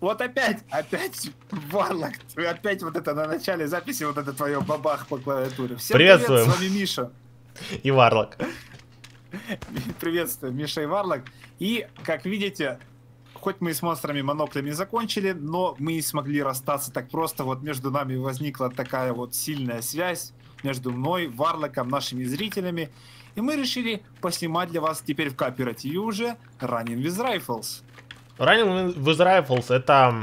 Вот опять, опять, Варлок, опять вот это на начале записи, вот это твое бабах по клавиатуре. Всем Приветствуем. привет, с вами Миша. И Варлок. Приветствую, Миша и Варлок. И, как видите, хоть мы с монстрами моноклями закончили, но мы не смогли расстаться так просто. Вот между нами возникла такая вот сильная связь между мной, Варлоком, нашими зрителями. И мы решили поснимать для вас теперь в кооперативе уже Running with Rifles. Running with Rifles это...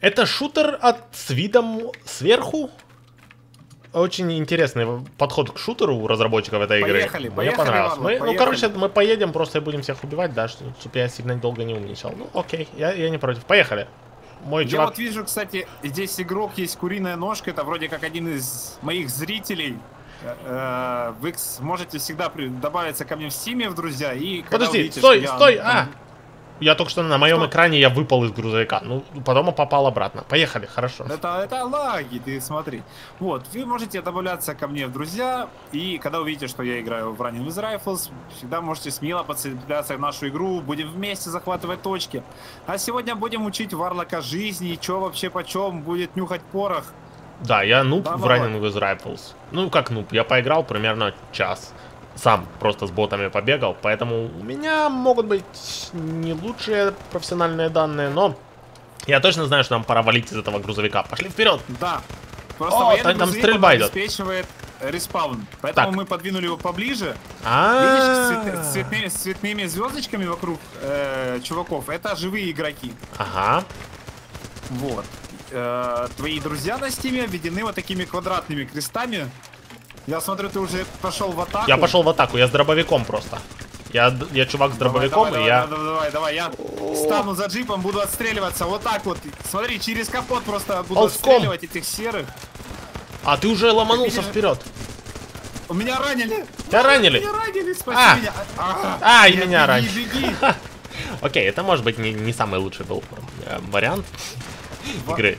Это шутер от, с видом сверху. Очень интересный подход к шутеру у разработчиков этой игры. Поехали, Мне понравилось. Мы, поехали. Ну, короче, мы поедем просто и будем всех убивать, да, чтобы я сильно долго не умничал. Ну, окей, я, я не против. Поехали. Мой я чувак... вот вижу, кстати, здесь игрок есть куриная ножка. Это вроде как один из моих зрителей. Э, вы сможете всегда добавиться ко мне в стиме в друзья и Подожди, увидите, стой, я... стой, а! Я только что на моем что? экране я выпал из грузовика. Ну, потом попал обратно. Поехали, хорошо. Это, это лаги, ты смотри. Вот, вы можете добавляться ко мне в друзья, и когда увидите, что я играю в Running with Rifles, всегда можете смело подцепляться в нашу игру, будем вместе захватывать точки. А сегодня будем учить Варлока жизни, и что вообще почем будет нюхать порох. Да, я нуб да, в Running with Rifles. Ну, как нуб, я поиграл примерно час. Сам просто с ботами побегал, поэтому у меня могут быть не лучшие профессиональные данные, но я точно знаю, что нам пора валить из этого грузовика. Пошли вперед! Да. Просто О, там, там стрельба идет. обеспечивает респаун. Поэтому так. мы подвинули его поближе. А -а -а. Видишь, с, цветными, с цветными звездочками вокруг э, чуваков. Это живые игроки. Ага. Вот э, твои друзья на Steam е обведены вот такими квадратными крестами. Я смотрю, ты уже пошел в атаку. Я пошел в атаку, я с дробовиком просто. Я, я чувак с дробовиком, давай, и давай, я... Давай, давай, давай, я стану за джипом, буду отстреливаться. Вот так вот. Смотри, через капот просто буду Ползком. отстреливать этих серых. А ты уже ломанулся ты вперед. У меня ранили. Тебя ранили? Меня ранили, спаси а. меня. А, а и меня ранили. Окей, это может быть не, не самый лучший был э, вариант игры.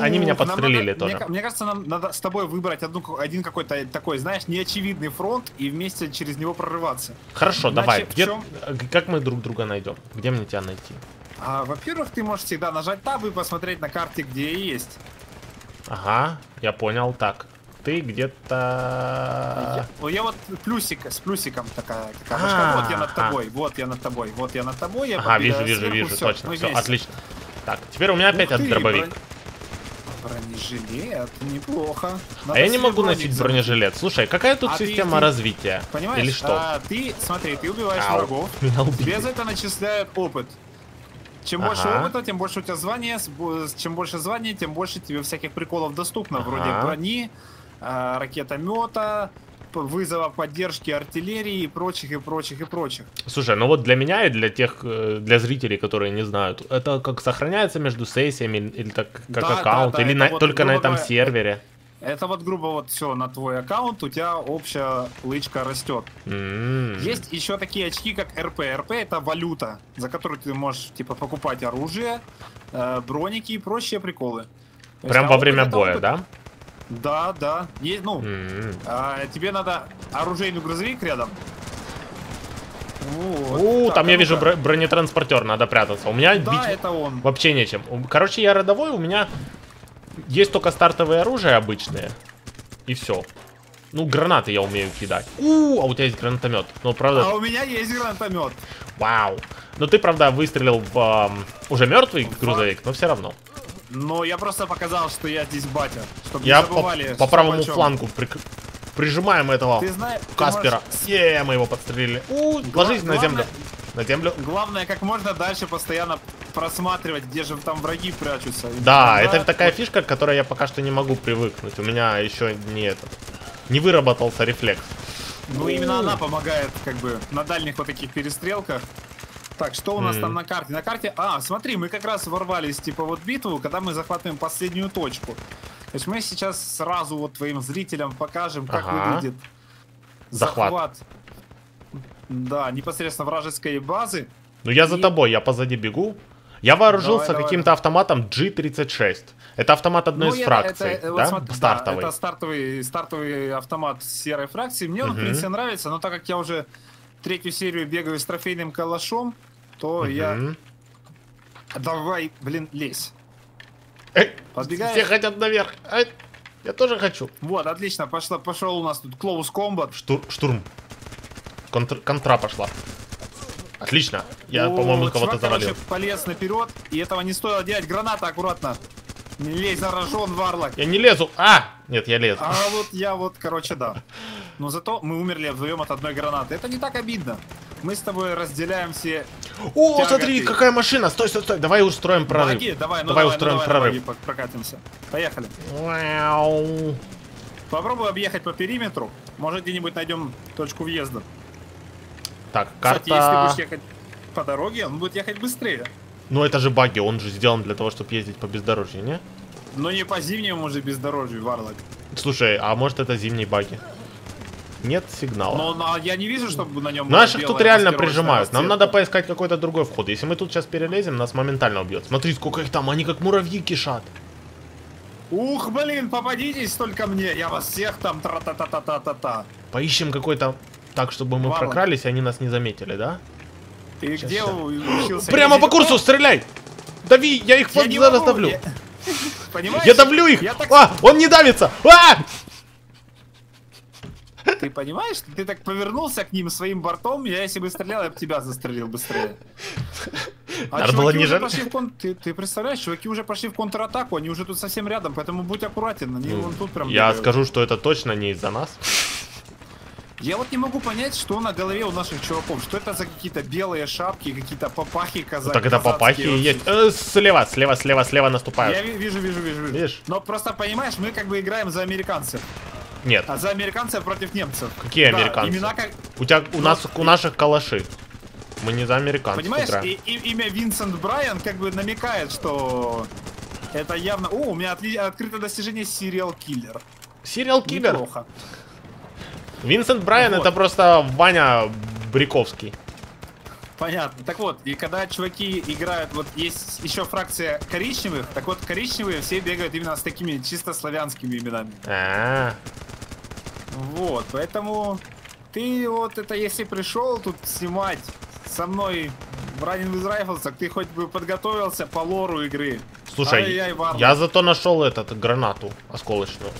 Они меня подстрелили надо, тоже. Мне, мне кажется, нам надо с тобой выбрать одну, один какой-то такой, знаешь, неочевидный фронт и вместе через него прорываться. Хорошо, Иначе давай. Где, чем... Как мы друг друга найдем? Где мне тебя найти? А, Во-первых, ты можешь всегда нажать таб и посмотреть на карте, где есть. Ага, я понял. Так, ты где-то... Я, ну, я вот плюсик, с плюсиком такая, такая башка. Вот я над тобой, вот я над тобой, вот я над тобой. Я ага, вижу, вижу, вижу, точно, все, отлично. Так, теперь у меня опять от дробовик. Бронежилет, неплохо. Надо а я не могу носить бронежилет. Слушай, какая тут а система ты, развития? Понимаешь? Или что? А, ты, смотри, ты убиваешь Ау, врагов, тебе за это начисляют опыт. Чем ага. больше опыта, тем больше у тебя звания, чем больше звания, тем больше тебе всяких приколов доступно, ага. вроде брони, а, ракетомета, вызова поддержки артиллерии и прочих, и прочих, и прочих. Слушай, ну вот для меня и для тех, э, для зрителей, которые не знают, это как сохраняется между сессиями или так как да, аккаунт, да, да, или на, вот, только на этом сервере? Это вот, грубо вот все, на твой аккаунт у тебя общая лычка растет. Mm-hmm. Есть еще такие очки, как РП. РП это валюта, за которую ты можешь, типа, покупать оружие, э, броники и прочие приколы. Прям во время боя, опыт, да? Да, да. Есть, ну, mm-hmm. а, тебе надо оружейный грузовик рядом. Вот. Так, там я вижу бро- бронетранспортер, надо прятаться. У меня да, бить это он. вообще нечем. Короче, я родовой, у меня есть только стартовые оружия обычные. И все. Ну, гранаты я умею кидать. У, а у тебя есть гранатомет. Ну, правда... А у меня есть гранатомет. Вау. Но ты, правда, выстрелил в эм, уже мертвый грузовик, но все равно. Но я просто показал, что я здесь батя. Чтобы я не забывали, по, по правому флангу при, прижимаем этого ты знаешь, Каспера. Можешь... Е, мы его подстрелили. У, Гла ложись главное, на землю. На землю. Главное, как можно дальше постоянно просматривать, где же там враги прячутся. Да, это вот... такая фишка, к которой я пока что не могу привыкнуть. У меня еще не этот, не выработался рефлекс. Ну, именно она помогает, как бы, на дальних вот таких перестрелках так, что у нас mm. там на карте? На карте... А, смотри, мы как раз ворвались, типа, вот битву, когда мы захватываем последнюю точку. То есть мы сейчас сразу вот твоим зрителям покажем, как ага. выглядит захват. захват. Да, непосредственно вражеской базы. Ну я И... за тобой, я позади бегу. Я вооружился каким-то автоматом G36. Это автомат одной ну, из фракций, это, да? Вот смотри, стартовый. Да, это стартовый, стартовый автомат серой фракции. Мне он, угу. в принципе, нравится, но так как я уже третью серию бегаю с трофейным калашом, то угу. я Давай, блин, лезь. Эй? Все хотят наверх. Эй, я тоже хочу. Вот, отлично, пошла, пошел у нас тут Close Combat. Штур, штурм. Контр, контра пошла. Отлично. Я, по-моему, кого-то завалил. полез наперед, и этого не стоило делать. Граната, аккуратно. Не лезь, заражен, Варлок. Я не лезу. А! Нет, я лезу. А вот я вот, короче, да. Но зато мы умерли вдвоем от одной гранаты. Это не так обидно. Мы с тобой разделяем все О, тяготы. смотри, какая машина. Стой, стой, стой. Давай устроим прорыв. Баги, давай, ну давай, давай устроим ну, давай, прорыв. прокатимся. Поехали. Вау. Попробуй объехать по периметру. Может, где-нибудь найдем точку въезда. Так, карта... Кстати, если будешь ехать по дороге, он будет ехать быстрее. Ну это же баги, он же сделан для того, чтобы ездить по бездорожью, не? Но не по зимнему же бездорожью, Варлок. Слушай, а может это зимние баги? Нет сигнала. Но, но я не вижу, чтобы на нем Наших тут реально прижимают. Нам надо поискать какой-то другой вход. Если мы тут сейчас перелезем, нас моментально убьет. Смотри, сколько их там, они как муравьи кишат. Ух, блин, попадитесь только мне, я вас всех там тра-та-та-та-та-та. Поищем какой-то так, чтобы мы Варлок. прокрались, и они нас не заметили, да? Ты Сейчас, где учился? Прямо по курсу, стреляй! Дави, я их я зараз давлю. Я... Понимаешь? Я давлю их! Я так... А, он не давится! А! Ты понимаешь? Ты так повернулся к ним своим бортом, я если бы стрелял, я бы тебя застрелил быстрее. А Надо было не жаль. Кон... Ты, ты представляешь, чуваки уже пошли в контратаку, они уже тут совсем рядом, поэтому будь аккуратен, они ну, вон тут прям... Я бегают. скажу, что это точно не из-за нас. Я вот не могу понять, что на голове у наших чуваков. Что это за какие-то белые шапки, какие-то папахи казаки. Ну, так это папахи и есть. Э, слева, слева, слева, слева наступают. Я вижу, вижу, вижу, вижу. Видишь? Но просто понимаешь, мы как бы играем за американцев. Нет. А за американцев против немцев. Какие да, американцы? Имена как... У тебя, у нас, у наших калаши. Мы не за американцев Понимаешь, и, и, имя Винсент Брайан как бы намекает, что это явно... О, у меня отли... открыто достижение Serial Killer. Serial Killer? Неплохо. Винсент Брайан вот. это просто Ваня Бриковский. Понятно. Так вот, и когда чуваки играют, вот есть еще фракция коричневых, так вот коричневые все бегают именно с такими чисто славянскими именами. -а, -а. Вот, поэтому ты вот это если пришел тут снимать со мной в Running with Rifles, так ты хоть бы подготовился по лору игры. Слушай, я зато нашел этот гранату осколочную.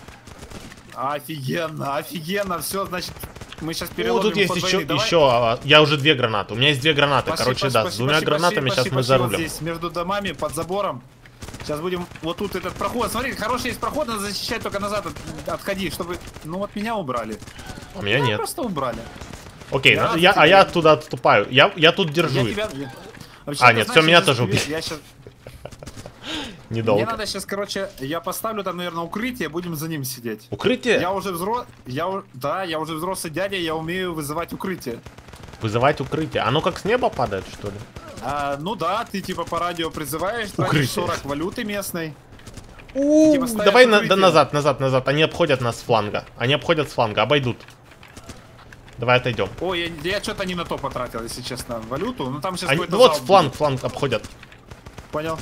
Офигенно, офигенно, все, значит, мы сейчас переломим Ну, тут есть еще, Давай. еще, я уже две гранаты, у меня есть две гранаты, пошли, короче, пошли, да, пошли, с двумя пошли, гранатами пошли, сейчас пошли, мы зарулим. Вот здесь, между домами, под забором, сейчас будем, вот тут этот проход, смотри, хороший есть проход, надо защищать только назад, от, отходи, чтобы, ну вот меня убрали. А меня нет. просто убрали. Окей, я, я, а я оттуда отступаю, я, я тут держу. Я тебя... Вообще, а, нет, все, меня тоже убили. Я сейчас... Недолго. Мне надо сейчас, короче, я поставлю там, наверное, укрытие, будем за ним сидеть. Укрытие? Я уже взрослый, я, да, я уже взрослый дядя, я умею вызывать укрытие. Вызывать укрытие? Оно как с неба падает, что ли? А, ну да, ты типа по радио призываешь, тратишь 40 валюты местной. У, типа, давай на, да назад, назад, назад. Они обходят нас с фланга. Они обходят с фланга, обойдут. Давай отойдем. Ой, я, я что-то не на то потратил, если честно, валюту. Ну там сейчас Они, ну, вот фланг, будет. фланг обходят. Понял.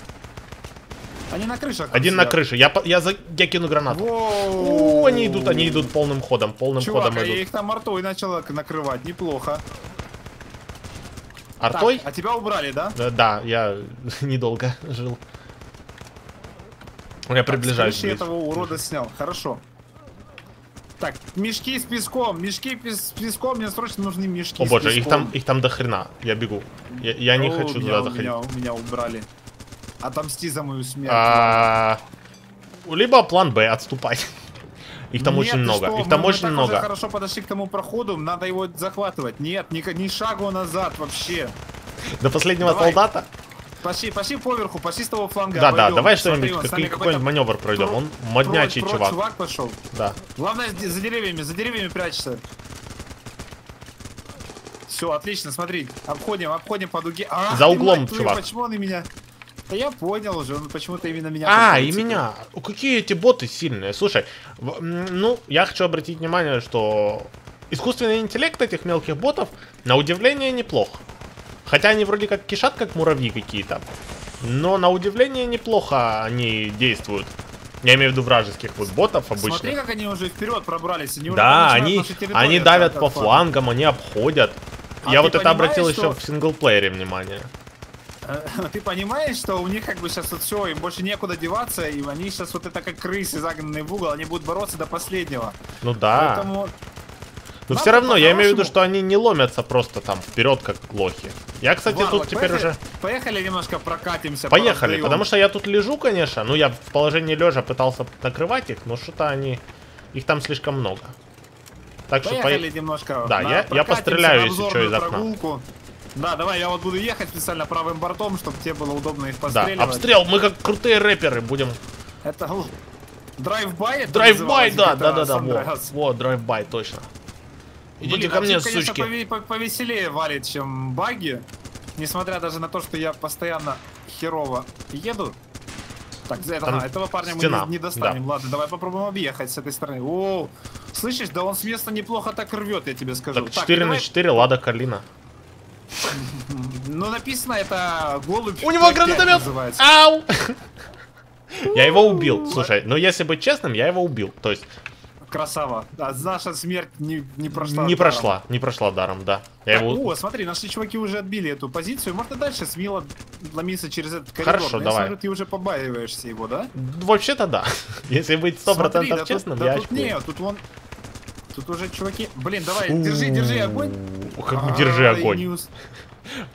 Они на крышах. Один на крыше. Я, я, за, я кину гранату. О, они идут, они идут полным ходом, полным Чувак, ходом а идут. я их там артой начала накрывать, неплохо. Артой? Так, а тебя убрали, да? Да, да я недолго жил. Я приближаюсь. Так, этого урода снял, хорошо. Так, мешки с песком, мешки с песком, мне срочно нужны мешки О боже, их там, их там до хрена, я бегу. Я, я не О, хочу меня, туда заходить. Меня, меня убрали. Отомсти за мою смерть. А... Либо план Б, отступать. Их там Нет, очень много. Что? Их там мы, очень мы много. хорошо подошли к тому проходу, надо его захватывать. Нет, ни, ни шагу назад вообще. До последнего давай. солдата? Пошли, пошли поверху, пошли с того фланга. Да, обойдем. да, давай что-нибудь, какой-нибудь какой маневр пройдем. Про, Он моднячий про, чувак. чувак пошел. Да. Главное за деревьями, за деревьями прячься. Все, отлично, смотри. Обходим, обходим по дуге. А, за углом, чувак. Почему он и меня... Да я понял уже, он почему-то именно меня... А, и меня. Какие эти боты сильные. Слушай, ну, я хочу обратить внимание, что искусственный интеллект этих мелких ботов, на удивление, неплох. Хотя они вроде как кишат, как муравьи какие-то. Но на удивление неплохо они действуют. Я имею в виду вражеских вот ботов обычно. Смотри, как они уже вперед пробрались. Они да, они, они давят по флангам, они обходят. А я вот это обратил что... еще в синглплеере внимание. ты понимаешь, что у них как бы сейчас вот все, им больше некуда деваться, и они сейчас вот это как крысы загнанные в угол, они будут бороться до последнего. Ну да. Поэтому но все равно, я имею в виду, что они не ломятся просто там вперед, как лохи. Я, кстати, Варлок, тут теперь поехали, уже... Поехали немножко прокатимся. Поехали, потому что я тут лежу, конечно. Ну, я в положении лежа пытался накрывать их, но что-то они... Их там слишком много. Так поехали что... По... немножко. Да, я, я постреляю, если что, из окна. Прогулку. Да, давай, я вот буду ехать специально правым бортом, чтобы тебе было удобно их постреливать. Да, обстрел, мы как крутые рэперы будем. Это drive-by? Drive-by, да, да, да, да, вот, вот, drive-by, точно. Идите Блин, ко мне, тип, сучки. конечно, повеселее валит, чем баги. Несмотря даже на то, что я постоянно херово еду. Так, это, а, этого парня стена. мы не, не достанем. Да. Ладно, давай попробуем объехать с этой стороны. О, слышишь, да он с места неплохо так рвет, я тебе скажу. Так, 4 так, на 4, давай... Лада Калина. Ну, написано это голубь. У него гранатомет! Ау! Я его убил. Слушай, ну если быть честным, я его убил. То есть Красава. А наша смерть не, не прошла. Не даром. прошла, не прошла даром, да. Я так, его... О, смотри, наши чуваки уже отбили эту позицию. Можно дальше смело ломиться через этот коридор. Хорошо, Но давай. Я смотрю, ты уже побаиваешься его, да? Вообще-то да. Если быть 100% смотри, да честным, тут, я да тут нет, тут вон... Тут уже чуваки... Блин, давай, держи, держи огонь. Как держи огонь.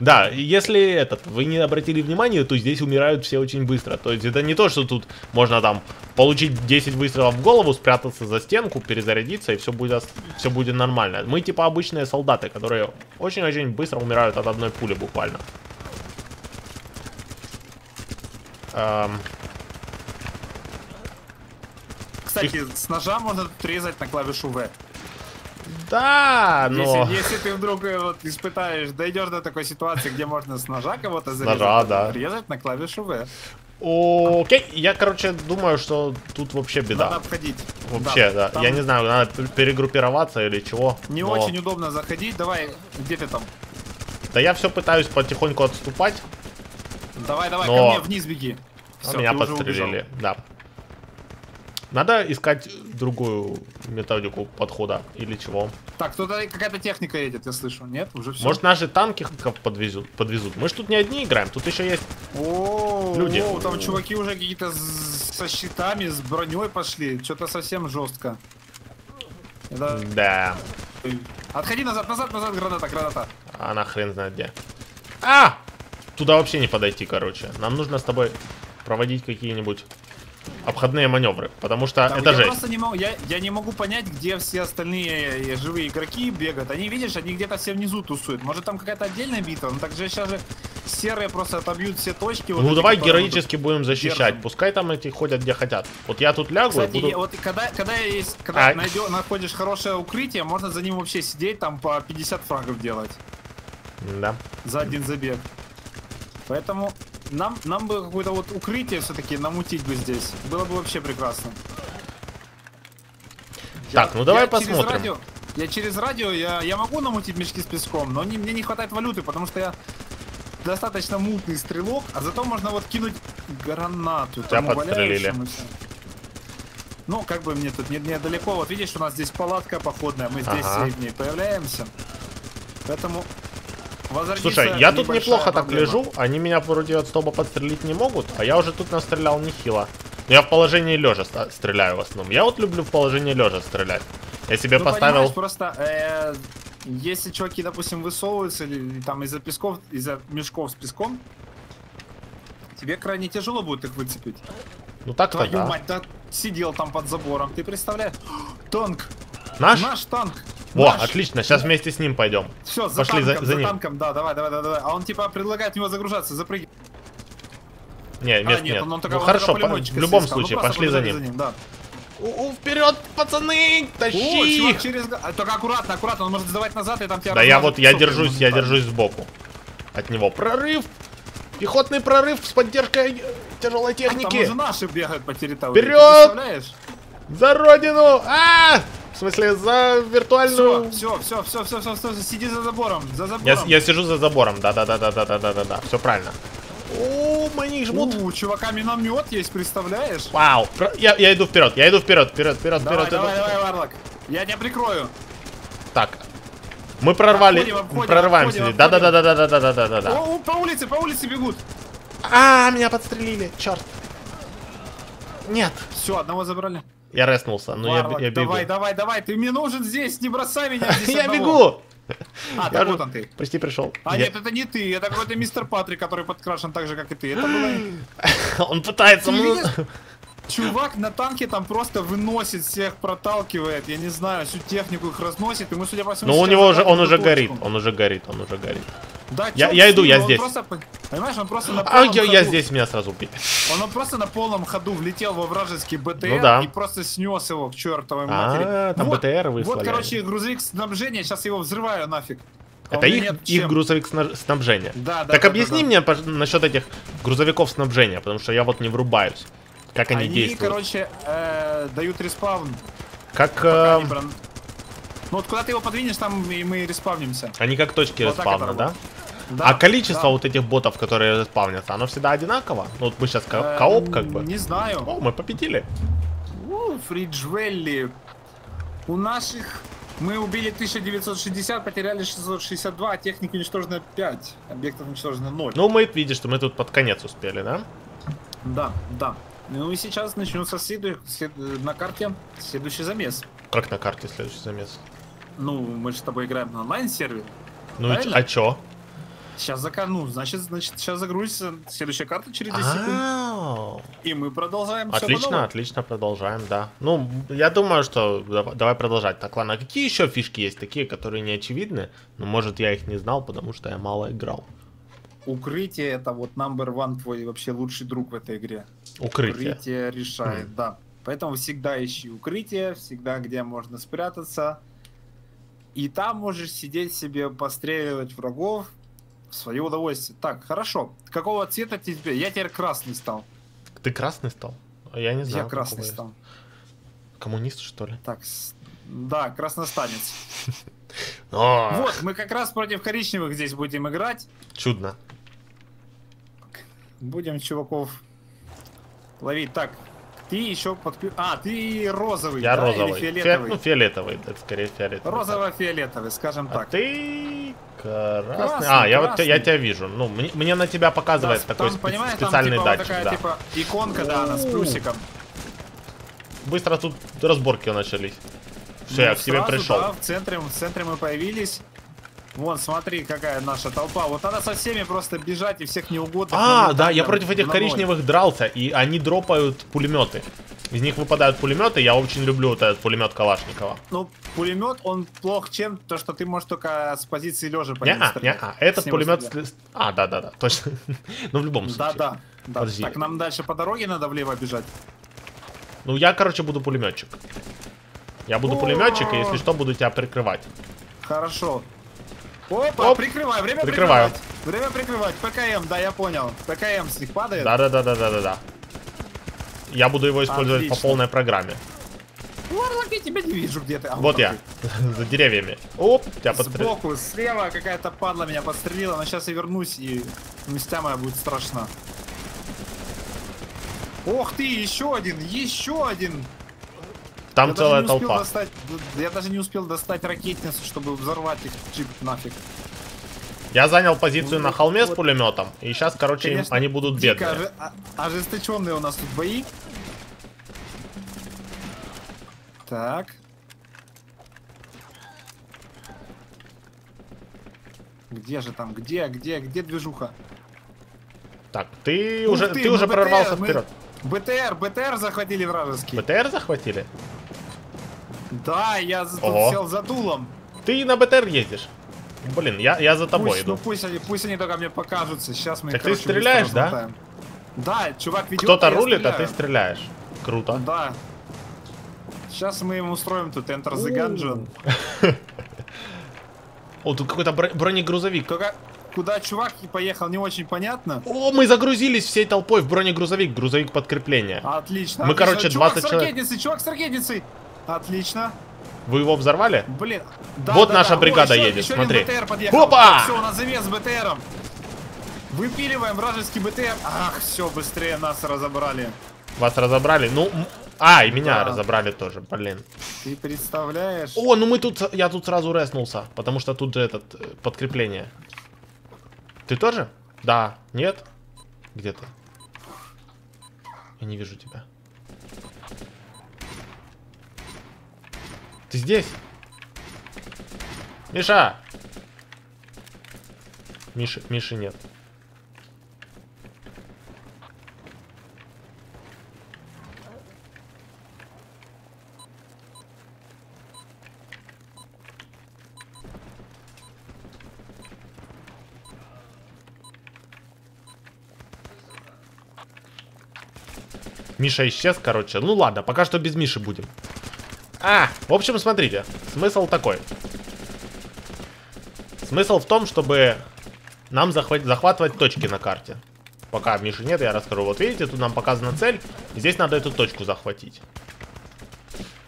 Да, если этот, вы не обратили внимания, то здесь умирают все очень быстро. То есть это не то, что тут можно там получить 10 выстрелов в голову, спрятаться за стенку, перезарядиться и все будет, все будет нормально. Мы типа обычные солдаты, которые очень-очень быстро умирают от одной пули буквально. Эм... Кстати, с ножа можно резать на клавишу V. Да, но... Если, если ты вдруг э, вот, испытаешь, дойдешь до такой ситуации, где можно с ножа кого-то зарезать, ножа, да. резать на клавишу V. Окей, я, короче, думаю, что тут вообще беда. Надо обходить. Вообще, да. да. Там... Я не знаю, надо перегруппироваться или чего. Не но... очень удобно заходить. Давай, где ты там? Да я все пытаюсь потихоньку отступать. Давай, давай, но... ко мне вниз беги. Все, а меня подстрелили, да. Надо искать другую методику подхода или чего. Так, тут какая-то техника едет, я слышу. Нет, уже все. Может наши танки подвезут? подвезут? Мы же тут не одни играем, тут еще есть о, люди. О, там чуваки уже какие-то со щитами, с броней пошли. Что-то совсем жестко. Это... Да. Отходи назад, назад, назад, граната, граната. А хрен знает где. А! Туда вообще не подойти, короче. Нам нужно с тобой проводить какие-нибудь обходные маневры, потому что да, это же. Просто не могу, я, я не могу понять, где все остальные живые игроки бегают. Они, видишь, они где-то все внизу тусуют. Может там какая-то отдельная битва? Ну так же сейчас же серые просто отобьют все точки. Вот ну эти, давай героически будем защищать. Держим. Пускай там эти ходят где хотят. Вот я тут лягу Кстати, буду... вот когда, когда, есть, когда а... найдешь, находишь хорошее укрытие, можно за ним вообще сидеть, там по 50 фрагов делать. Да. За один забег. Поэтому нам, нам бы какое-то вот укрытие все-таки намутить бы здесь. Было бы вообще прекрасно. Так, я, ну давай я посмотрим. Через радио, я через радио, я, я могу намутить мешки с песком, но не, мне не хватает валюты, потому что я достаточно мутный стрелок, а зато можно вот кинуть гранату. Тебя подстрелили. Ну, как бы мне тут недалеко. Вот видишь, у нас здесь палатка походная, мы здесь ага. в ней появляемся. Поэтому Слушай, я тут неплохо проблема. так лежу, они меня вроде от стоба подстрелить не могут, а я уже тут настрелял нехило. Но я в положении лежа стреляю в основном. Я вот люблю в положении лежа стрелять. Я себе ну, поставил... просто э, если чуваки, допустим, высовываются или, или там из-за песков, из-за мешков с песком, тебе крайне тяжело будет их выцепить. Ну так Твою да. мать, да сидел там под забором. Ты представляешь? Танк! Наш? Наш танк! Во, Наш. отлично, сейчас вместе с ним пойдем. Все, за Пошли танком, за, за, за ним. танком, да, давай, давай, давай, давай. А он типа предлагает него загружаться, запрыгивай. Не, мест а, нет. нет. Он, он только, ну хорошо, по, в любом здесь, случае, ну, пошли за ним. За ним да. У, вперед, пацаны, тащи О, их! Через... А, только аккуратно, аккуратно, он может сдавать назад и там тебя... Да я вот, я держусь, я держусь сбоку. От него прорыв! Пехотный прорыв с поддержкой тяжелой техники. А, там уже наши бегают по территории. Вперед! За родину! А! -а, -а! В смысле, за виртуальную... Все, все, все, все, все, все, сиди за забором, за забором. Я, я сижу за забором, да-да-да-да-да-да-да-да, все правильно. О, мои жмут. У, чувака миномет есть, представляешь? Вау, я, я иду вперед, я иду вперед, вперед, вперед, давай, вперед. Давай, давай, давай, Варлок, я тебя прикрою. Так, Мы прорвали, обходим, обходим, прорываемся. Обходим, да, да, да, да, да, да, да, да, да, да. О, по улице, по улице бегут. А, меня подстрелили, черт. Нет. Все, одного забрали. Я реснулся, но я, я бегу. Давай, давай, давай, ты мне нужен здесь, не бросай меня здесь Я бегу! А, так вот он ты. Почти пришел. А нет, это не ты, это какой-то мистер Патрик, который подкрашен так же, как и ты. Это было... Он пытается... Чувак на танке там просто выносит всех, проталкивает, я не знаю, всю технику их разносит, и мы, судя по всему, Ну, у него уже, он уже горит, он уже горит, он уже горит. Да, я, я иду, я здесь. Просто, понимаешь, он просто на а, я, я здесь, меня сразу убили. Он, просто на полном ходу влетел во вражеский БТР ну, да. и просто снес его к чертовой матери. А, там вот, БТР выслали. Вот, короче, грузовик снабжения, сейчас его взрываю нафиг. А Это их, их грузовик снабжения. Да, да. Так да, объясни да, да. мне насчет этих грузовиков снабжения, потому что я вот не врубаюсь. Как они, они действуют. Они, короче, э, дают респаун. Как... Э... Ну вот куда ты его подвинешь, там и мы респавнимся. Они как точки вот респавна, да? Да, а количество да. вот этих ботов, которые спавнятся, оно всегда одинаково? Ну вот мы сейчас ко э, кооп как бы. Не знаю. О, мы победили. Фриджвелли. У наших мы убили 1960, потеряли 662, а техники уничтожено 5. Объектов уничтожено 0. Ну, мы видишь, что мы тут под конец успели, да? Да, да. Ну и сейчас начнется следующий, след, на карте следующий замес. Как на карте следующий замес? Ну, мы же с тобой играем на онлайн-сервере. Ну, и, а чё? Сейчас зака... ну, значит, значит, сейчас загрузится следующая карта через 10 секунд. И мы продолжаем. Отлично, отлично, продолжаем, да. Ну, я думаю, что давай продолжать. Так, ладно, а какие еще фишки есть такие, которые не очевидны? Ну, может, я их не знал, потому что я мало играл. Укрытие это вот number one твой вообще лучший друг в этой игре. Укрытие. Укрытие решает, mm. да. Поэтому всегда ищи укрытие, всегда где можно спрятаться. И там можешь сидеть себе, постреливать врагов, в свое удовольствие. Так, хорошо. Какого цвета тебе? Я теперь красный стал. Ты красный стал? Я не знаю. Я красный стал. Коммунист, что ли? Так, да, красностанец. Вот, мы как раз против коричневых здесь будем играть. Чудно. Будем чуваков ловить. Так, ты еще подпи... А, ты розовый, Я да? розовый. Или фиолетовый? Фи... Ну, фиолетовый, это скорее фиолетовый. Розово-фиолетовый, скажем а так. ты красный. красный а, я вот я тебя вижу. Ну, мне, мне на тебя показывает да, такой там, спе специальный там, типа, датчик. Вот такая, да. типа, иконка, да, она с плюсиком. Быстро тут разборки начались. Все, ну, я к тебе пришел. Да, в центре, в центре мы появились. Вон, смотри, какая наша толпа. Вот надо со всеми просто бежать и всех неугодных. А, да, я против этих коричневых дрался, и они дропают пулеметы. Из них выпадают пулеметы, я очень люблю вот этот пулемет Калашникова. Ну, пулемет, он плох чем? То, что ты можешь только с позиции лежа по. Не, а, этот пулемет... Стрелять. А, да-да-да, точно. ну, в любом случае. Да-да. Да. Так, нам дальше по дороге надо влево бежать. Ну, я, короче, буду пулеметчик. Я буду пулеметчик, и если что, буду тебя прикрывать. Хорошо. Опа, Оп. прикрывай, время Прикрываю. прикрывать. Время прикрывать. ПКМ, да, я понял. ПКМ с них падает. Да-да-да-да-да-да. Я буду его использовать Отлично. по полной программе. Варлок, я тебя не вижу где-то. А, вот, я, за деревьями. Оп, тебя подстрелил. Сбоку, слева какая-то падла меня подстрелила, но сейчас я вернусь, и местя моя будет страшна. Ох ты, еще один, еще один. Там я целая толпа. Достать, я даже не успел достать ракетницу, чтобы взорвать их джип нафиг. Я занял позицию ну, на холме вот. с пулеметом, и сейчас, короче, Конечно, они будут бедные. Ожи ожесточенные у нас тут бои. Так. Где же там? Где, где, где движуха? Так, ты Ух уже, ты, ты уже БТР, прорвался мы... вперед. БТР, БТР захватили вражеский. БТР захватили? Да, я Ого. сел за дулом. Ты на БТР ездишь? Блин, я, я за тобой пусть, иду. Ну пусть они, пусть они только мне покажутся. Сейчас мы Так короче, ты стреляешь, да? Да, чувак ведет. Кто-то рулит, а ты стреляешь. Круто. Да. Сейчас мы им устроим тут Enter the Gungeon. О, тут какой-то бронегрузовик. Только куда чувак поехал, не очень понятно. О, мы загрузились всей толпой в бронегрузовик, грузовик подкрепления. Отлично. Мы, отлично. короче, 20 чувак человек. с ракетницей, чувак с ракетницей. Отлично. Вы его взорвали? Блин. Да, вот да, наша да. бригада О, еще, едет, еще смотри. Опа! Все, у нас завес с БТРом. Выпиливаем вражеский БТР. Ах, все, быстрее нас разобрали. Вас разобрали? Ну, а, и меня да. разобрали тоже, блин. Ты представляешь? О, ну мы тут, я тут сразу реснулся, потому что тут же этот, э, подкрепление. Ты тоже? Да. Нет? Где ты? Я не вижу тебя. Ты здесь? Миша! Миши, Миши нет. Миша исчез, короче. Ну ладно, пока что без Миши будем. А, в общем, смотрите. Смысл такой. Смысл в том, чтобы нам захват захватывать точки на карте. Пока Миши нет, я расскажу. Вот видите, тут нам показана цель. Здесь надо эту точку захватить.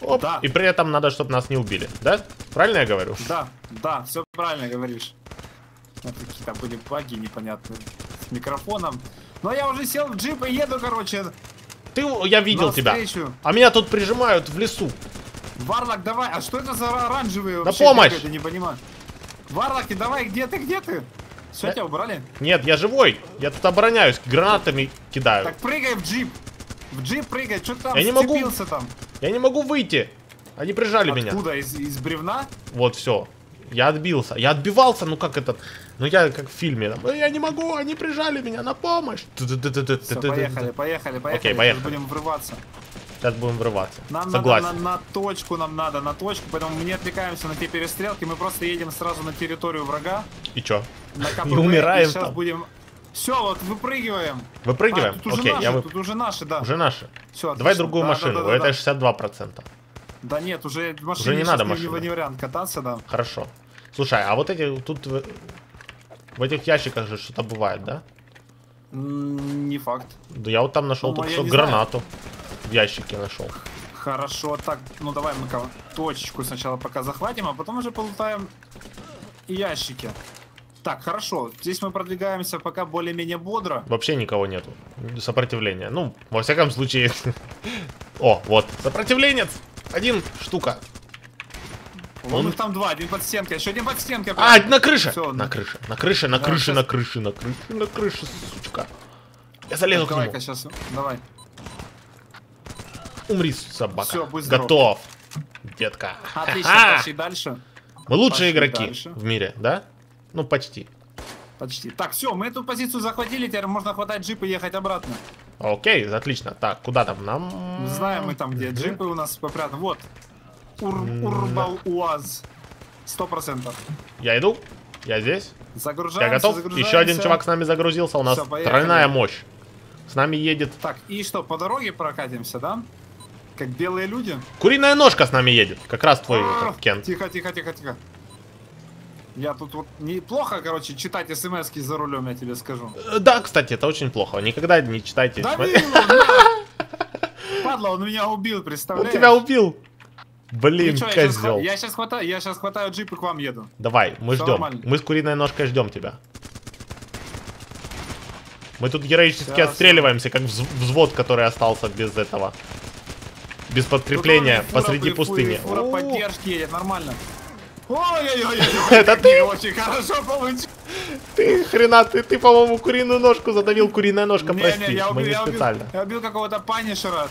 Оп, да. И при этом надо, чтобы нас не убили. Да? Правильно я говорю? Да, да, все правильно говоришь. Какие-то были баги непонятные с микрофоном. Но я уже сел в джип и еду, короче. Ты, я видел тебя. А меня тут прижимают в лесу. Варлок, давай. А что это за оранжевые На помощь! Я не понимаю. Варлоки, давай, где ты, где ты? Все, я... тебя убрали? Нет, я живой. Я тут обороняюсь, гранатами кидаю. Так прыгай в джип. В джип прыгай, что ты там я не могу... там? Я не могу выйти. Они прижали Откуда? меня. Откуда? Из, из бревна? Вот, все. Я отбился. Я отбивался, ну как этот... Ну я как в фильме. Там, я не могу, они прижали меня на помощь. Все, поехали, поехали, поехали. Окей, поехали. будем врываться. Сейчас будем врываться. Нам Согласен. надо на, на точку, нам надо на точку, поэтому мы не отвлекаемся на те перестрелки, мы просто едем сразу на территорию врага. И чё? На КПП, и умираем и сейчас там. будем... Все, вот выпрыгиваем. Выпрыгиваем? А, тут уже Окей, наши, я вы... тут уже наши, да. Уже наши. Все, Давай другую да, машину, да, да, это да. 62%. Да нет, уже машине уже не надо машину. Не, не вариант кататься, да. Хорошо. Слушай, а вот эти тут в, в этих ящиках же что-то бывает, да? Не факт. Да я вот там нашел ну, только что гранату. Знаю. В ящике нашел. Хорошо, так, ну давай мы точечку сначала пока захватим, а потом уже полутаем ящики. Так, хорошо, здесь мы продвигаемся пока более-менее бодро. Вообще никого нету. Сопротивления. Ну, во всяком случае. О, вот, сопротивленец. Один штука. Он их там два, один под стенкой, еще один под стенкой. А, на крыше! Все, на крыше, на крыше, на крыше, на крыше, на крыше, на крыше, сучка. Я залезу к нему. сейчас, давай. Умри, собака. Все, будь здоров. Готов, детка. Отлично, пошли дальше. Мы лучшие игроки в мире, да? Ну, почти. Почти. Так, все, мы эту позицию захватили, теперь можно хватать джип и ехать обратно. Окей, отлично. Так, куда там нам? Знаем мы там, где джипы у нас попрятаны. Вот, Ур Урбал УАЗ. Сто процентов. Я иду. Я здесь. Загружаемся, Я готов. Еще один чувак с нами загрузился. У нас Все, тройная мощь. С нами едет. Так, и что, по дороге прокатимся, да? Как белые люди? Куриная ножка с нами едет. Как раз твой а, Кен. Тихо, тихо, тихо, тихо. Я тут вот неплохо, короче, читать смс за рулем, я тебе скажу. Э, да, кстати, это очень плохо. Никогда не читайте. Да, Падла, он меня убил, представляешь? Он тебя убил. Блин, что, козел. Я сейчас, хватаю, я сейчас хватаю джип и к вам еду. Давай, мы ждем. Мы с куриной ножкой ждем тебя. Мы тут героически сейчас. отстреливаемся, как взвод, который остался без этого. Без подкрепления фура, посреди фура, пустыни. Фура поддержки едет, нормально. Ой-ой-ой, это ты? Очень хорошо получилось. Ты хрена, ты, ты по-моему, куриную ножку задавил, куриная ножка, не, прости, не, я убил, мы не я специально. Убил, я убил какого-то панишера.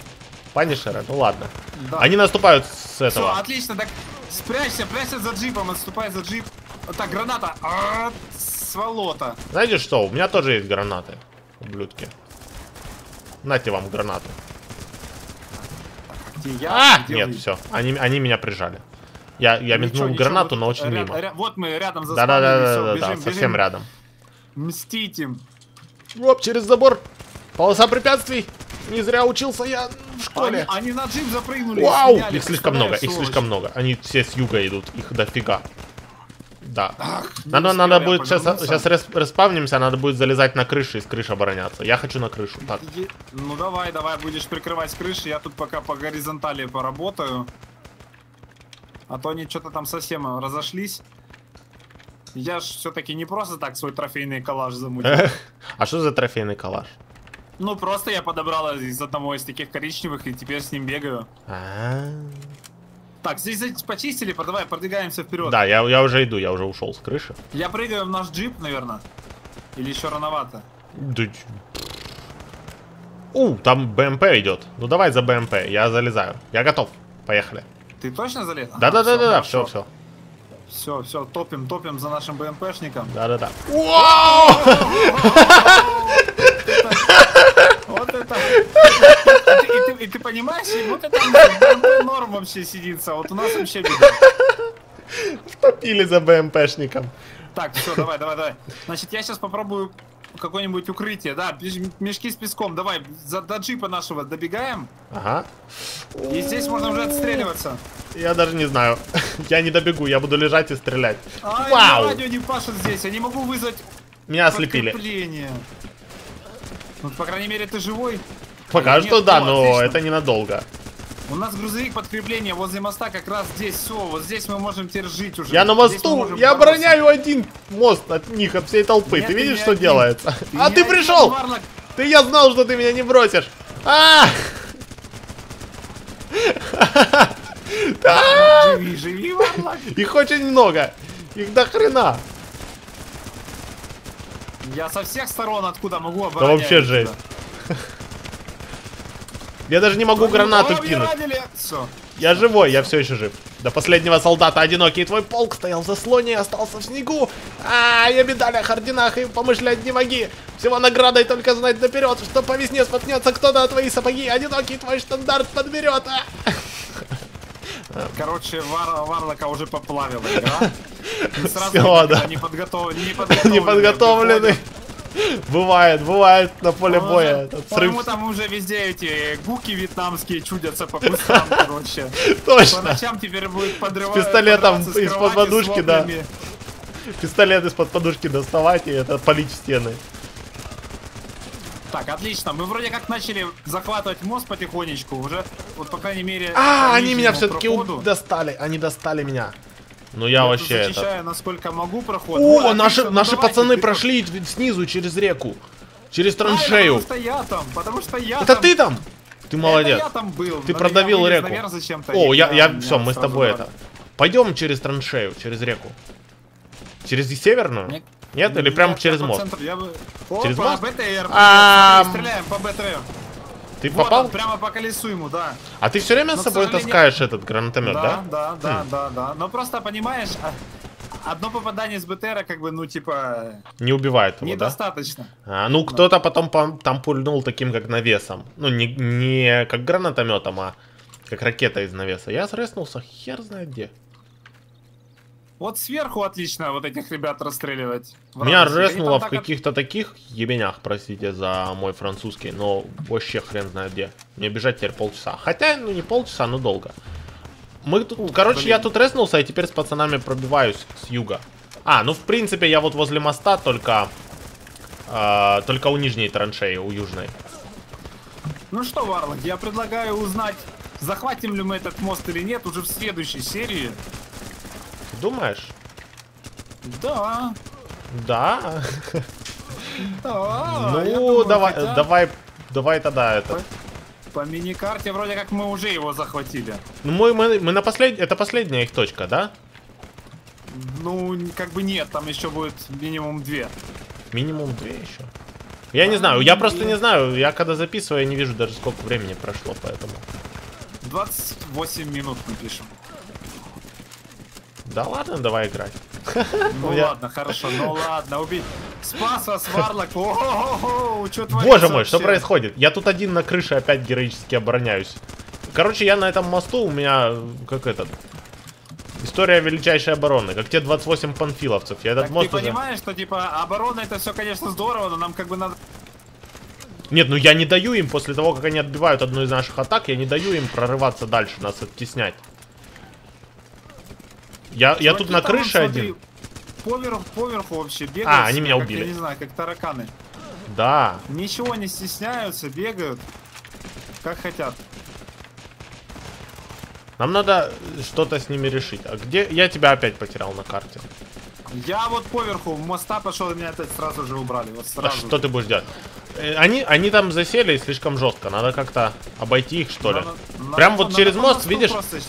Панишера? Ну ладно. Да. Они наступают с этого. Все, отлично, так спрячься, прячься за джипом, отступай за джип. Так, граната. А, сволота. Знаете что, у меня тоже есть гранаты, ублюдки. Нате вам гранату. Где я? А, Где нет, вы? все, они, они меня прижали. Я, я метнул ничего, гранату, ничего, но очень ря мимо. Ря вот мы рядом за да, да, да, да, да, бежим, да, совсем рядом. Мстить им. Оп, через забор. Полоса препятствий. Не зря учился я в школе. Они, они на джип запрыгнули. Вау! Сняли, их слишком много, сволочь. их слишком много. Они все с юга идут, их дофига. Да. Ах, надо, надо будет сейчас, сейчас респавнимся, надо будет залезать на крышу и с крыши обороняться. Я хочу на крышу. Так. Ну давай, давай, будешь прикрывать крыши. Я тут пока по горизонтали поработаю. А то они что-то там совсем разошлись. Я ж все-таки не просто так свой трофейный коллаж замутил. А что за трофейный коллаж? Ну, просто я подобрал из одного из таких коричневых и теперь с ним бегаю. А -а -а. Так, здесь, здесь почистили, давай продвигаемся вперед. Да, я, я уже иду, я уже ушел с крыши. Я прыгаю в наш джип, наверное. Или еще рановато? Да... У, там БМП идет. Ну давай за БМП, я залезаю. Я готов. Поехали. Ты точно залез? Да-да-да-да, все, все. Все, все, топим, топим за нашим БМПшником. Да-да-да. Вот это. И ты, и ты понимаешь, вот это норм вообще сидится. Вот у нас вообще беда. Втопили за БМПшником. Так, все, давай, давай, давай. Значит, я сейчас попробую какое-нибудь укрытие. Да, мешки с песком. Давай, за, до джипа нашего добегаем. Ага. И здесь можно уже отстреливаться. Я даже не знаю. Я не добегу, я буду лежать и стрелять. А, Вау! радио не пашет здесь. Я не могу вызвать Меня ослепили. Ну, по крайней мере, ты живой. Пока Нет, что да, но отлично. это ненадолго. У нас грузовик подкрепления возле моста как раз здесь. Все, вот здесь мы можем теперь жить уже. Я на мосту, я обороняю один мост от них, от всей толпы. Нет, ты видишь, что один. делается? Ты а ты пришел! Варлок. Ты я знал, что ты меня не бросишь. А! Живи, живи, Варлок. Их очень много. Их до хрена. Я со всех сторон откуда могу оборонять. Да вообще жесть. Я даже не могу гранату кинуть. Я живой, я все еще жив. До последнего солдата одинокий твой полк стоял в заслоне и остался в снегу. А, я медалях, орденах и помышлять не моги. Всего наградой только знать наперед, что по весне споткнется кто-то от твои сапоги. Одинокий твой штандарт подберет. А. Короче, Вар, Варлока уже поплавила игра. Все, да. Не, подготов... Бывает, бывает на поле боя. По-моему, там уже везде эти гуки вьетнамские чудятся по кустам, короче. Точно. По ночам теперь будет подрывать. пистолетом из-под подушки, да. Пистолет из-под подушки доставать и это полить стены. Так, отлично. Мы вроде как начали захватывать мост потихонечку. Уже, вот по крайней мере... А, они меня все-таки достали. Они достали меня. Ну я, я вообще это... насколько могу проход. О, вот, наши, отлично, наши пацаны вперед. прошли снизу через реку. Через траншею. А, потому что я там, потому что я Это там. ты там? Ты молодец. Это я там был. Ты продавил реку. О, я, я, все, мы с тобой это. Пойдем через траншею, через реку. Через северную? Мне... Нет, или прям через мост? Я бы... Через мост? БТР. А Стреляем по БТР. Ты вот попал? Он, прямо по колесу ему, да. А ты все время Но, с собой сожалению... таскаешь этот гранатомет, да? Да, да, да, хм. да, да. Но просто понимаешь, а, одно попадание с БТРа, как бы, ну, типа... Не убивает его, Недостаточно. да? А, ну, кто-то потом по, там пульнул таким, как навесом. Ну, не, не как гранатометом, а как ракета из навеса. Я среснулся хер знает где. Вот сверху отлично вот этих ребят расстреливать. Меня реснуло в каких-то таких ебенях, простите за мой французский, но вообще хрен знает где. Мне бежать теперь полчаса. Хотя, ну не полчаса, но долго. Мы тут, Ух, короче, блин. я тут реснулся, и теперь с пацанами пробиваюсь с юга. А, ну в принципе я вот возле моста, только... Э, только у нижней траншеи, у южной. Ну что, Варлок, я предлагаю узнать, захватим ли мы этот мост или нет уже в следующей серии. Думаешь? Да. Да? Да. Ну, давай, давай, давай тогда это. По, мини-карте вроде как мы уже его захватили. Ну, мы, мы, мы на послед... Это последняя их точка, да? Ну, как бы нет, там еще будет минимум две. Минимум две еще? Я не знаю, я просто не знаю. Я когда записываю, я не вижу даже сколько времени прошло, поэтому. 28 минут мы пишем. Да ладно, давай играть. Ну ладно, хорошо, ну ладно, убить. Спас вас, Варлок. Боже мой, что происходит? Я тут один на крыше опять героически обороняюсь. Короче, я на этом мосту, у меня, как этот, История величайшей обороны, как те 28 панфиловцев. Я этот так мост ты уже... понимаешь, что типа оборона это все, конечно, здорово, но нам как бы надо... Нет, ну я не даю им, после того, как они отбивают одну из наших атак, я не даю им прорываться дальше, нас оттеснять. Я, я тут на крыше он, один. Поверху, поверху вообще бегают. А, они меня как, убили. Я не знаю, как тараканы. Да. Ничего не стесняются, бегают. Как хотят. Нам надо что-то с ними решить. А где... Я тебя опять потерял на карте. Я вот поверху моста пошел, и меня опять сразу же убрали. Вот сразу. А что ты будешь делать? Э, Они, они там засели слишком жестко. Надо как-то обойти их, что ли. Надо- надо- Прям вот надо через по мост, видишь? просто-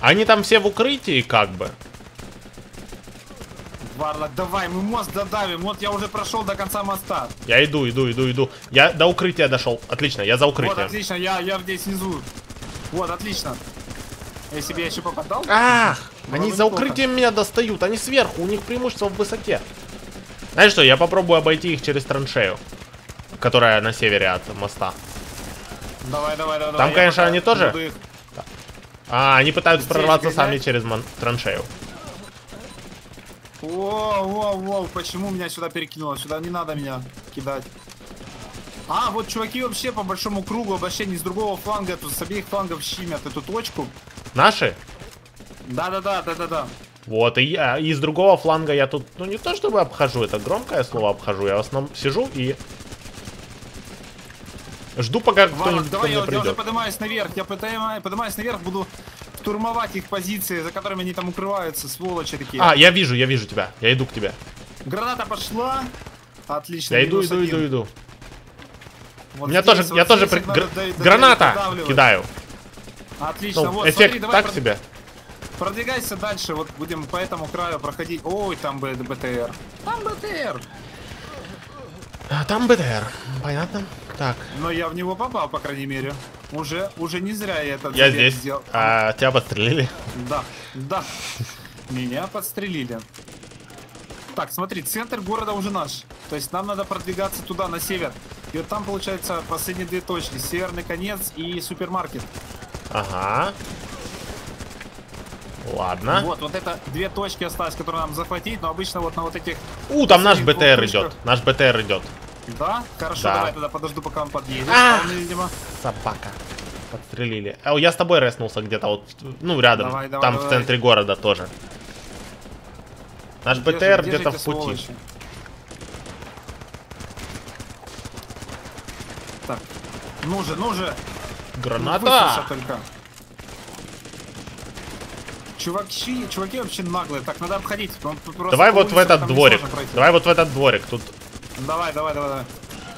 Они там все в укрытии, как бы. Варлок, давай, мы мост додавим. Вот я уже прошел до конца моста. Я иду, иду, иду, иду. Я до укрытия дошел. Отлично, я за Вот, укрытием. отлично, я, я здесь внизу. Вот, отлично. Если бы я еще попадал... Ах! Они за укрытием меня достают. Они сверху, у них преимущество в высоте. Знаешь что, я попробую обойти их через траншею. Которая на севере от моста. Давай, давай, давай. Там, конечно, они тоже? их- А, они пытаются Здесь прорваться гонять? сами через траншею. Воу, воу, воу, почему меня сюда перекинуло? Сюда не надо меня кидать. А, вот чуваки вообще по большому кругу, вообще не с другого фланга, тут с обеих флангов щимят эту точку. Наши? Да-да-да, да-да-да. Вот, и я, и с другого фланга я тут, ну не то чтобы обхожу, это громкое слово обхожу, я в основном сижу и жду пока кто-нибудь ко давай, мне я, я уже придет. поднимаюсь наверх, я поднимаюсь, поднимаюсь наверх, буду штурмовать их позиции, за которыми они там укрываются, сволочи такие. А, я вижу, я вижу тебя, я иду к тебе. Граната пошла. Отлично. Я иду, иду, иду, иду. Вот У меня здесь, тоже, вот я тоже при- гр- граната кидаю. Отлично, Ну, вот, эффект смотри, давай так прод- себе. продвигайся дальше, вот будем по этому краю проходить. Ой, там БТР. Там БТР. Там БТР, понятно. Так, Но я в него попал, по крайней мере. Уже, уже не зря я этот я здесь. сделал. А, тебя подстрелили. Да, да. Меня подстрелили. Так, смотри, центр города уже наш. То есть нам надо продвигаться туда, на север. И вот там, получается, последние две точки. Северный конец и супермаркет. Ага. Ладно. Вот, вот это две точки осталось, которые нам захватить, но обычно вот на вот этих... У, там наш БТР идет. Наш БТР идет. Да? Хорошо, Да. давай тогда подожду, пока он подъедет. А! А он, видимо... Собака. Подстрелили. А, я с тобой реснулся где-то вот, ну, рядом. Давай, давай, там в давай. центре города тоже. Наш Где БТР где-то в пути. сволочи? Так, ну же, ну же! Граната! Только. Чуваки, чуваки вообще наглые. Так, надо обходить. Он Давай вот в этот дворик. Давай вот в этот дворик. Тут Давай, давай, давай. давай.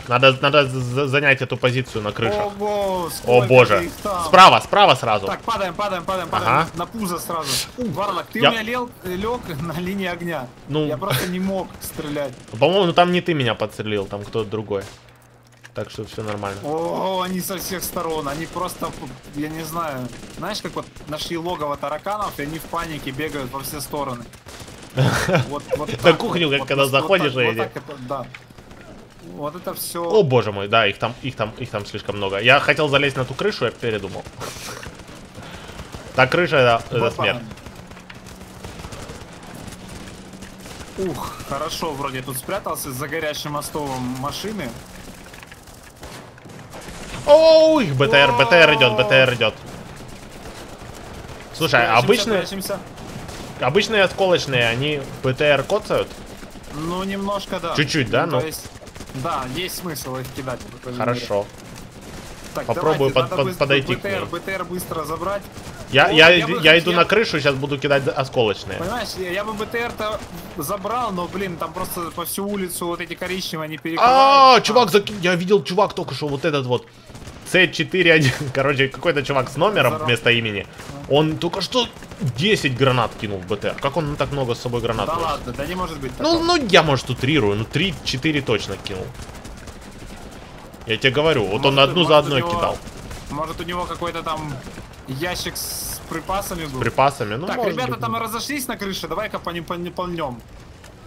надо, надо за- занять эту позицию на. Ого, О сколько боже. Справа, справа сразу. Так, падаем, падаем, падаем, падаем. Ага. На пузо сразу. Варлок, ты Я- у меня лег, лег на линии огня. Ну. Я просто не мог стрелять. По-моему, ну там не ты меня подстрелил, там кто-то другой. Так что все нормально. О, они со всех сторон, они просто, я не знаю, знаешь, как вот нашли логово тараканов, и они в панике бегают во все стороны. Вот, вот На кухню, как когда заходишь, вот и так, эти- вот так это, да. Вот это все. О боже мой, да, их там, их там, их там слишком много. Я хотел залезть на ту крышу, я передумал. Та крыша это, это смерть. Ух, хорошо, вроде тут спрятался за горящим мостом машины. Ой, БТР, БТР идет, БТР идет. Слушай, обычные, обычные осколочные, они БТР коцают? Ну, немножко, да. Чуть-чуть, да, Ну, ну? То есть, да, есть смысл их кидать. Хорошо. Так, Попробую давайте, под- под- подойти к БТР, ней. БТР быстро забрать. Я, О, я, я я, бы иду хотел- на крышу, сейчас буду кидать осколочные. Понимаешь, я, я бы БТР-то забрал, но, блин, там просто по всю улицу вот эти коричневые, они перекрывают. А, чувак, заки- я видел чувак только что, вот этот вот. C41, короче, какой-то чувак с номером вместо имени. Он только что 10 гранат кинул в БТР. Как он так много с собой гранат Да носит? ладно, да не может быть Ну, такого. ну, я, может, утрирую, ну, 3-4 точно кинул. Я тебе говорю, вот он Может, одну может, за одной него- кидал. Может, у него какой-то там ящик с припасами был? Припасами, ну, так, ребята быть. там разошлись на крыше, давай-ка по ним по.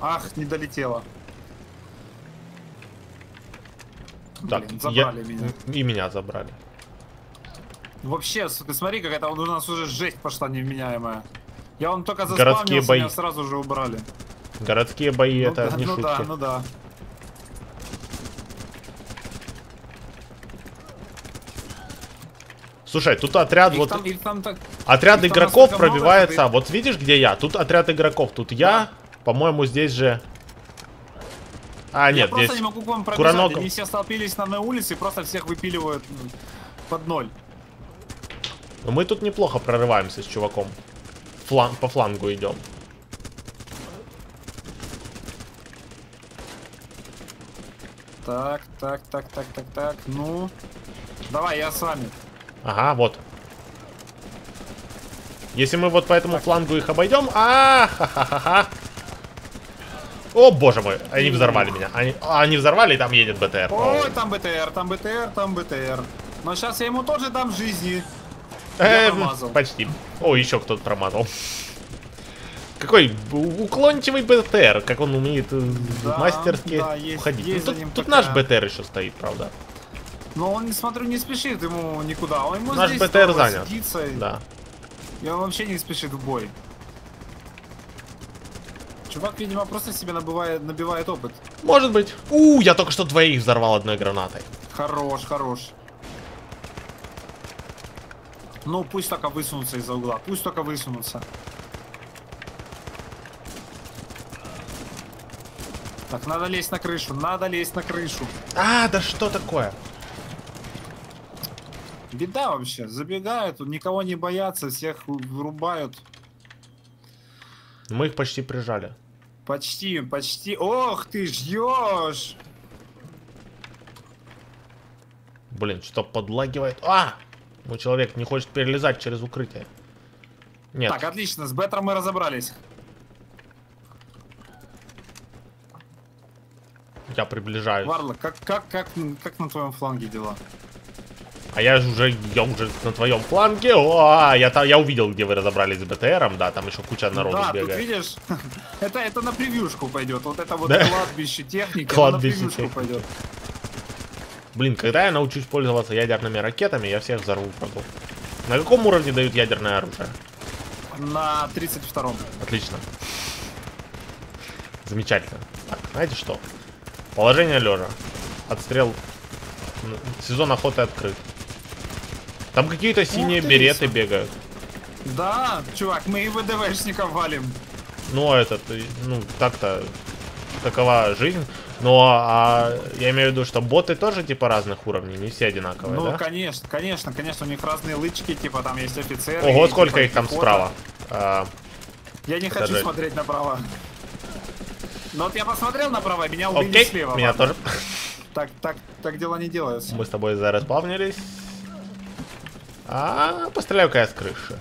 Ах, не долетело. Так, Блин, я- забрали меня. И меня забрали. Вообще, ты смотри, как это у нас уже жесть пошла невменяемая. Я он только Городские заспавнился, бои. меня сразу же убрали. Городские бои, Ну это да, не ну шутки. да, ну да. Слушай, тут отряд, Их вот там, там так... отряд их игроков настолько много, пробивается. что Вот видишь, где я? Тут отряд игроков. Тут я, по-моему, здесь же. А, я нет, просто здесь. не могу к вам пробежать. Кураноков. Они все столпились на одной улице и просто всех выпиливают м, под ноль. Но мы тут неплохо прорываемся с чуваком. Флан... По флангу идем. Так, так, так, так, так, так. Ну, давай, я с вами. Ага, вот. Если мы вот по этому флангу их обойдем... А, ха-ха-ха-ха. О, боже мой, они взорвали меня. Они, они взорвали, и там едет БТР. Ой, там БТР, там БТР, там БТР. Но сейчас я ему тоже дам жизни. Я эм, промазал. Почти. О, еще кто-то промазал. Какой уклончивый БТР, как он умеет э, да, мастерски да, есть, уходить. Есть ну, тут, тут наш БТР еще стоит, правда. Но он, смотрю, не спешит ему никуда. Он ему наш БТР занят. Сидится, да. И он вообще не спешит в бой. Чувак, видимо, просто себе набивает, набивает опыт. Может быть. У, я только что двоих взорвал одной гранатой. Хорош, хорош. Ну, пусть только высунутся из-за угла. Пусть только высунутся. Так, надо лезть на крышу, надо лезть на крышу. А, да что такое? Беда вообще, забегают, никого не боятся, всех вырубают. Мы их почти прижали. Почти, почти. Ох ты ждешь! Блин, что подлагивает. А! Мой человек не хочет перелезать через укрытие. Нет. Так, отлично, с Бетром мы разобрались. Я приближаюсь. Варла, как, как, как, как на твоем фланге дела? А я уже, я уже на твоем фланге. О, я, я увидел, где вы разобрались с БТРом, да, там еще куча народу да, бегает. Тут видишь, это, это на превьюшку пойдет. Вот это вот да? кладбище техники, кладбище на превьюшку пойдет. Блин, когда я научусь пользоваться ядерными ракетами, я всех взорву врагов. На каком уровне дают ядерное оружие? На 32-м. Отлично. Замечательно. Так, знаете что? Положение лежа. Отстрел. Сезон охоты открыт. Там какие-то синие береты бегают. Да, чувак, мы и ВДВшников валим. Ну, этот, ну, так-то, такова жизнь. Но а, я имею в виду, что боты тоже типа разных уровней, не все одинаковые, Ну, да? конечно, конечно, конечно, у них разные лычки, типа там есть офицеры. Ого, и, сколько типа, их там пехота. справа. А, я не хочу жаль. смотреть направо. Но вот я посмотрел направо, меня убили Окей, слева. меня ладно. тоже. Так, так, так дела не делаются. Мы с тобой зараспавнились. А, постреляю-ка я с крыши.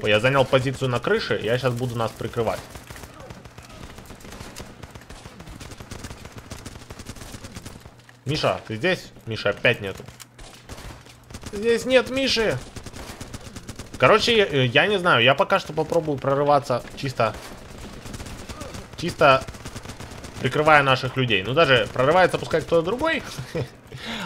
Ой, я занял позицию на крыше, я сейчас буду нас прикрывать. Миша, ты здесь? Миша опять нету. Здесь нет Миши. Короче, э, я не знаю, я пока что попробую прорываться чисто... Чисто прикрывая наших людей. Ну, даже прорывается пускай кто-то другой.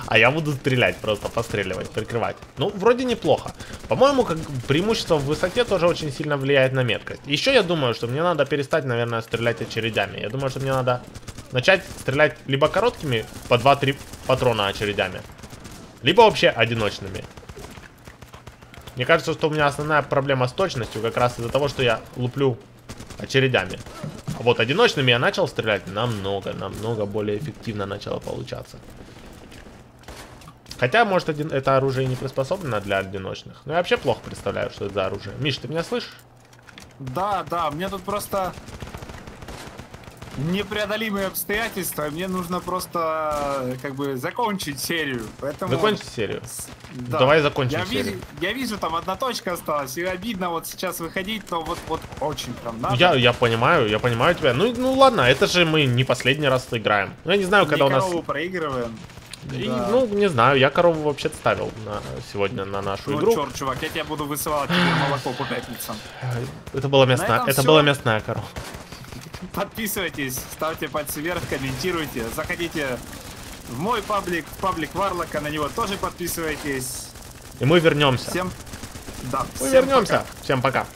А я буду стрелять, просто постреливать, прикрывать. Ну, вроде неплохо. По-моему, как преимущество в высоте тоже очень сильно влияет на меткость. Еще я думаю, что мне надо перестать, наверное, стрелять очередями. Я думаю, что мне надо начать стрелять либо короткими, по 2-3 патрона очередями, либо вообще одиночными. Мне кажется, что у меня основная проблема с точностью как раз из-за того, что я луплю очередями. А вот одиночными я начал стрелять намного, намного более эффективно начало получаться. Хотя, может, один, это оружие не приспособлено для одиночных. Но я вообще плохо представляю, что это за оружие. Миш, ты меня слышишь? Да, да, мне тут просто непреодолимые обстоятельства. Мне нужно просто как бы закончить серию. Поэтому... Закончить серию? Да. Давай закончим я серию. Вижу, я вижу, там одна точка осталась, и обидно вот сейчас выходить, но вот, вот очень прям надо. Я, я понимаю, я понимаю тебя. Ну, ну ладно, это же мы не последний раз играем. Ну, я не знаю, когда Никого у нас... проигрываем. И, да. Ну, не знаю, я корову вообще ставил на, сегодня на нашу ну, игру. Ну, черт, чувак, я тебя буду высылать тебе молоко по пятницам. Это была мясная, это была мясная корова. Подписывайтесь, ставьте пальцы вверх, комментируйте, заходите в мой паблик, в паблик Варлока, на него тоже подписывайтесь. И мы вернемся. Всем, да, мы всем вернемся. Пока. Всем пока.